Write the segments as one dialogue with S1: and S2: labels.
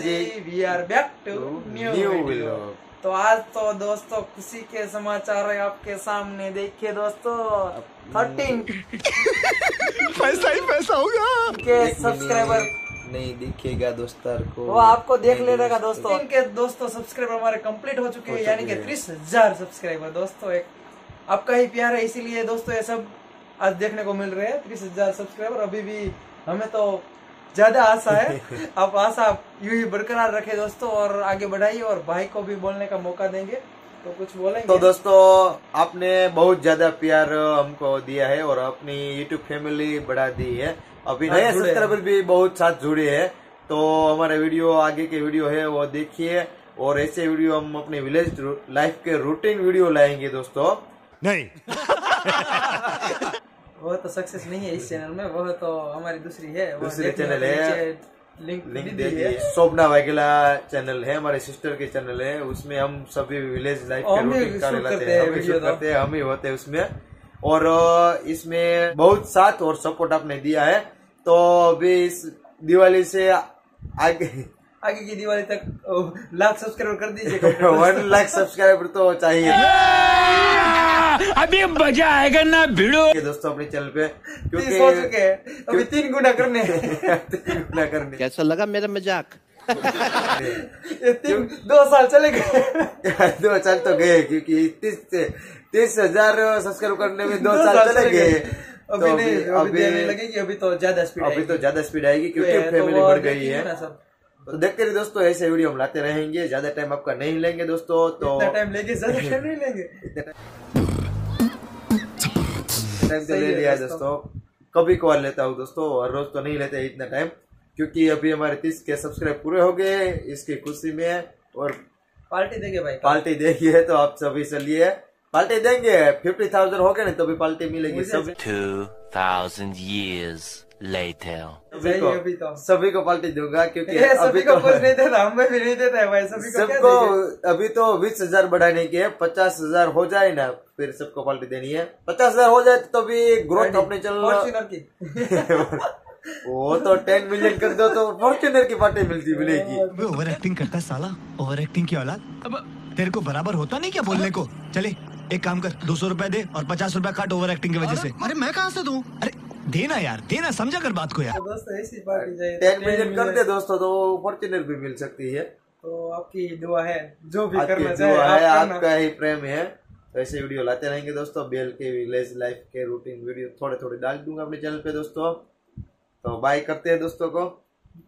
S1: Ji
S2: we are back to new
S1: new
S2: video तो आज तो दोस्तों खुशी के समाचार है आपके सामने। देखिए दोस्तों थर्टीन
S3: पैसा ही पैसा होगा
S2: के सब्सक्राइबर
S1: नहीं दिखेगा दोस्तार को।
S2: वो आपको देख लेने का दोस्तों। इनके दोस्तों सब्सक्राइबर हमारे कंप्लीट हो चुके हैं यानी कि तीस हज़ार सब्सक्राइबर दोस्तों एक आपका ही प्यार है इसीलिए दोस्तों ये सब आज देखने को मिल रहे हैं। तीस हज़ार सब्सक्राइबर अभी भी हमें तो ज़्यादा आशा है। आप आशा यूँ ही बरकरार रखे दोस्तों और आगे बढ़ाइए और भाई को भी बोलने का मौका देंगे। तो कुछ बोलेंगे?
S1: तो दोस्तों आपने बहुत ज़्यादा प्यार हमको दिया है और अपनी यूट्यूब फैमिली बढ़ा दी है। अभी नए सब्सक्राइबर भी बहुत साथ जुड़े हैं। तो हमारे वीडियो आगे के वीडियो है वो देखिए। और ऐसे वीडियो हम अपने विलेज लाइफ के रूटीन वीडियो लाएँगे दोस्तों।
S3: नहीं।
S2: वो तो सक्सेस नहीं है इस चैनल में वो तो हमारी दूसरी है वो
S1: दूसरी चैनल है।
S2: लिंक
S1: लिंक
S2: दे
S1: दी दिए शोभना वगैला चैनल है हमारे सिस्टर के चैनल है उसमें हम सभी विलेज लाइफ के
S2: ही
S1: रूटीन हैं हम
S2: तो।
S1: करते हैं हम ही होते हैं उसमें और इसमें बहुत साथ और सपोर्ट आपने दिया है तो अभी इस दिवाली से आगे
S2: आगे की दिवाली तक लाख सब्सक्राइबर कर दीजिए।
S1: वन लाख सब्सक्राइबर तो चाहिए।
S3: अभी मज़ा आएगा ना भिड़ो।
S1: दोस्तों अपने चैनल पे
S2: तीस हो चुके हैं। अभी तीन गुना करने हैं।
S1: ना करने।
S4: कैसा लगा मेरा मज़ाक?
S2: ये तीन दो साल चले गए।
S1: दो साल तो गए क्योंकि तीस तीस हज़ार सब्सक्राइब करने में दो साल चले गए।
S2: अभी
S1: तो
S2: नहीं अभी लगेगी अभी तो ज़्यादा स्पीड
S1: अभी तो ज़्यादा स्पीड आएगी क्योंकि
S2: तो
S1: फैमिली बढ़ गई है
S2: ना सब।
S1: तो देखते रहिए दोस्तों ऐसे वीडियो हम लाते रहेंगे। ज़्यादा टाइम आपका नहीं लेंगे दोस्तों तो
S2: टाइम लेंगे ज़्यादा टाइम नहीं लेंगे।
S1: टाइम तो ले लिया
S2: दोस्तों।
S1: दोस्तों। कभी कभार लेता हूँ दोस्तों हर रोज तो नहीं लेते इतना टाइम क्योंकि अभी हमारे तीस के सब्सक्राइब पूरे हो गए इसकी खुशी में। और
S2: पार्टी देंगे भाई
S1: पार्टी देखी है तो आप सभी चलिए पार्टी देंगे फिफ्टी थाउज़ेंड हो गए ना तो भी पार्टी मिलेगी सभी।
S4: 2000 years. Later.
S1: सभी को
S2: तो
S1: सभी को पार्टी दूँगा क्योंकि
S2: सभी को
S1: तो
S2: कुछ नहीं देता हमें भी नहीं देता है भाई सभी को
S1: सबको अभी तो बीस हज़ार बढ़ाने की है पचास हज़ार हो जाए ना फिर सबको पार्टी देनी है। पचास हज़ार हो जाए तो भी ग्रोथ अपने चल वो तो टेन मिलियन कर दो तो फॉर्चुनर की पार्टी मिलती मिलेगी।
S3: ओवर एक्टिंग करता साला ओवर एक्टिंग की औलाद। अब तेरे को बराबर होता नहीं क्या बोलने को? चले एक काम कर दो सौ रूपए दे और पचास रूपए काट ओवर एक्टिंग की वजह से। अरे मैं कहाँ से दूँ? अरे देना यार देना समझा कर बात को यार।
S2: तो दोस्तों ऐसी
S1: टेन मिलियन कर दे दोस्तों तो फॉर्चुनर भी मिल सकती है।
S2: तो आपकी दुआ है जो भी
S1: आपकी
S2: करना चाहे
S1: दुआ है आपका ही प्रेम है। तो ऐसे वीडियो लाते रहेंगे दोस्तों बेल के विलेज लाइफ के रूटीन वीडियो थोड़े थोड़े डाल दूँगा अपने चैनल पे दोस्तों। तो बाय करते हैं दोस्तों को।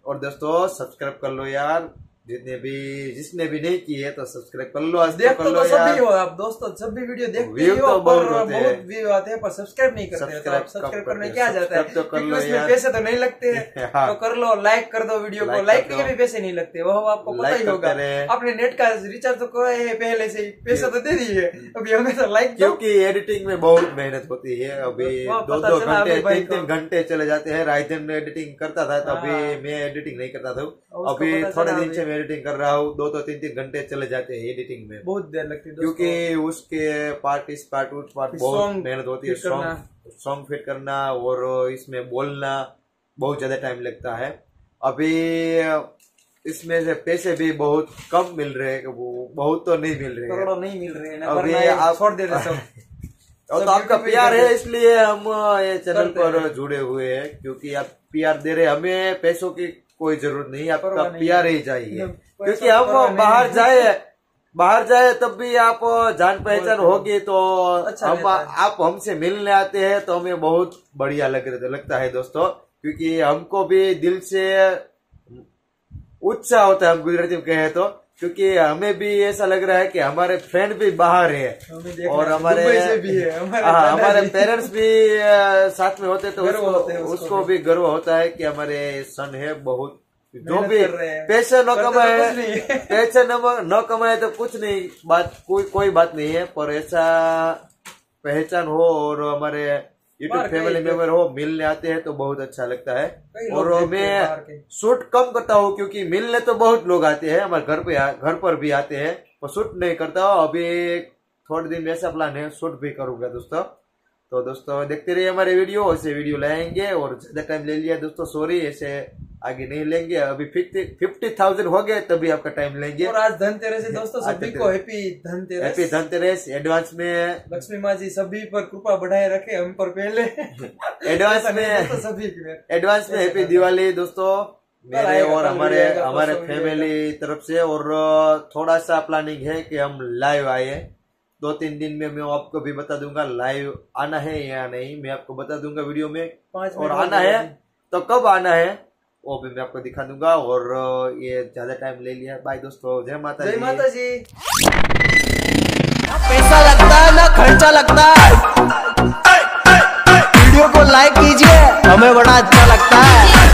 S1: और दोस्तों सब्सक्राइब कर लो यार। जितने भी जिसने भी नहीं किए तो सब्सक्राइब कर लो आज तो
S2: देख
S1: कर
S2: तो,
S1: लो
S2: तो सभी
S1: यार।
S2: हो आप दोस्तों जब भी वीडियो देखते हो
S1: तो बहुत
S2: व्यू आते हैं पर सब्सक्राइब नहीं करते तो आप सब्सक्राइब करने क्या जाता है?
S1: तो कर लो
S2: उसमें। पैसे तो नहीं लगते हैं।
S1: हाँ।
S2: तो कर लो लाइक कर दो वीडियो को। लाइक के भी पैसे नहीं लगते वो आपको पता ही होगा। आपने नेट का रिचार्ज तो कराया है पहले से ही पैसा तो दे दिए। अभी हमें तो लाइक
S1: क्योंकि एडिटिंग में बहुत मेहनत होती है। अभी
S2: वो
S1: दो दो घंटे तीन तीन घंटे चले जाते हैं। राय दिन में एडिटिंग करता था तो अभी
S2: हाँ।
S1: मैं एडिटिंग नहीं करता था। अभी थोड़े दिन से एडिटिंग कर रहा हूँ दो दो तीन तीन घंटे चले जाते हैं एडिटिंग में।
S2: बहुत देर लगती है
S1: क्योंकि उसके पार्ट इस पार्ट उस पार्ट बहुत मेहनत होती है। सॉन्ग सॉन्ग फिट करना और इसमें बोलना बहुत ज़्यादा टाइम लगता है। अभी इसमें से पैसे भी बहुत कम मिल रहे हैं वो बहुत तो नहीं मिल रहे हैं।
S2: नहीं मिल रहे हैं
S1: अभी आप
S2: छोड़ दे रहे सब।
S1: और तो आपका प्यार है इसलिए हम ये चैनल पर जुड़े हुए हैं क्योंकि आप प्यार दे रहे हमें पैसों की कोई ज़रूरत नहीं आपका प्यार
S2: ही।
S1: चाहिए। क्योंकि हम बाहर जाए बाहर जाए तब भी आप जान पहचान होगी तो
S2: अच्छा
S1: हम आप हमसे मिलने आते हैं तो हमें बहुत बढ़िया लग लगता है दोस्तों क्योंकि हमको भी दिल से उत्साह होता है हम गुजराती में कहे तो। क्योंकि हमें भी ऐसा लग रहा है कि हमारे फ्रेंड भी बाहर है और हमारे
S2: से भी है, हमारे
S1: हाँ, हमारे पेरेंट्स भी साथ में होते तो उसको
S2: होते उसको
S1: उसको भी गर्व होता है कि हमारे सन है बहुत जो भी
S2: हैं।
S1: पैसे न
S2: तो
S1: कमाए
S2: है।
S1: पैसे न कमाए तो कुछ नहीं बात कोई कोई बात नहीं है पर ऐसा पहचान हो और हमारे यूट्यूब फैमिली मेंबर हो मिलने आते हैं तो बहुत अच्छा लगता है। और मैं शूट कम करता हूँ क्योंकि मिलने तो बहुत लोग आते हैं हमारे घर पे घर पर भी आते हैं पर शूट नहीं करता हूँ। अभी थोड़े दिन में ऐसा प्लान है शूट भी करूँगा दोस्तों। तो दोस्तों देखते रहिए हमारे वीडियो ऐसे वीडियो लाएँगे और ज़्यादा टाइम ले लिया। दोस्तों सॉरी ऐसे आगे नहीं लेंगे अभी फिफ्टी फिफ्टी थाउज़ेंड हो गए तभी आपका टाइम लेंगे।
S2: और आज धनतेरस है दोस्तों सभी को happy Dhanteras.
S1: Happy Dhanteras advance में।
S2: लक्ष्मी माँ जी सभी पर कृपा बढ़ाए रखे हम पर पहले
S1: एडवांस में
S2: सभी
S1: एडवांस में हैप्पी दिवाली दोस्तों। मेरे और हमारे हमारे फैमिली तरफ़ से और थोड़ा सा प्लानिंग है कि हम लाइव आए। दो तीन दिन में मैं आपको भी बता दूँगा लाइव आना है या नहीं मैं आपको बता दूँगा वीडियो में। और आना
S2: है
S1: तो कब आना है? वो भी मैं आपको दिखा दूँगा और ये ज़्यादा टाइम ले लिया। बाय दोस्तों जय माता
S2: जय माता जी
S5: पैसा लगता है ना खर्चा लगता है। वीडियो को लाइक कीजिए हमें बड़ा अच्छा लगता है।